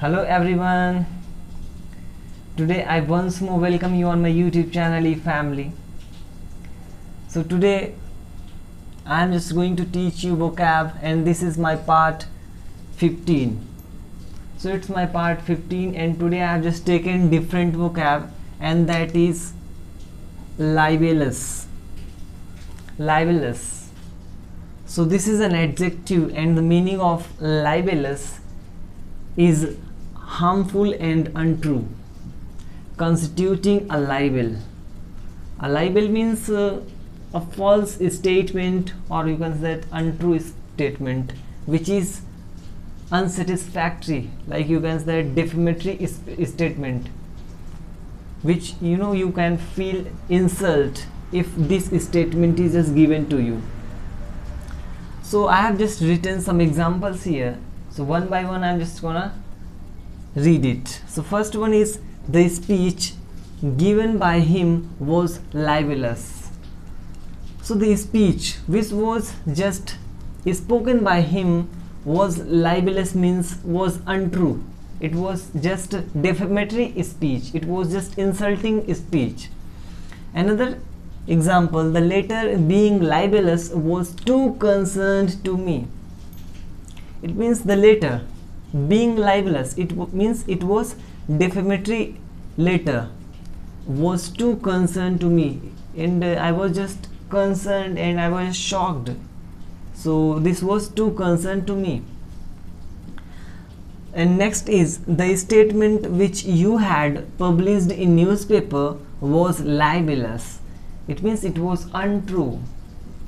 Hello everyone. Today I once more welcome you on my YouTube channel Family. So today I am just going to teach you vocab and this is my part 15. So it's my part 15 and today I have just taken different vocab and that is libellous. Libellous. So this is an adjective and the meaning of libellous is harmful and untrue constituting a libel. A libel means uh, a false statement or you can say untrue statement which is unsatisfactory like you can say defamatory statement which you know you can feel insult if this statement is just given to you. So i have just written some examples here so one by one i'm just gonna read it. So first one is the speech given by him was libelous. So the speech which was just spoken by him was libelous means was untrue. It was just defamatory speech. It was just insulting speech. Another example the letter being libelous was too concerned to me it means the letter being libelous it means it was defamatory letter was too concerned to me. And uh, i was just concerned and i was shocked. So this was too concerned to me. And next is the statement which you had published in newspaper was libelous. It means it was untrue.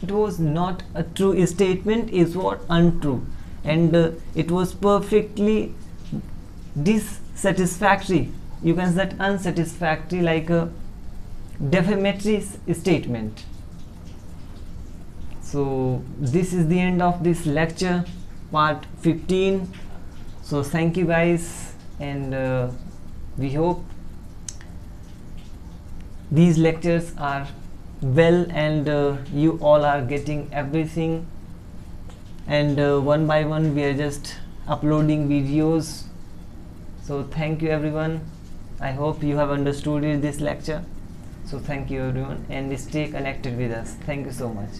It was not a true statement is what untrue and uh, it was perfectly dissatisfactory. You can say that unsatisfactory like a defamatory statement. So this is the end of this lecture part 15 so thank you guys and uh, we hope these lectures are well and uh, you all are getting everything and uh, one by one we are just uploading videos. So thank you everyone. I hope you have understood this lecture. So thank you everyone. And stay connected with us. Thank you so much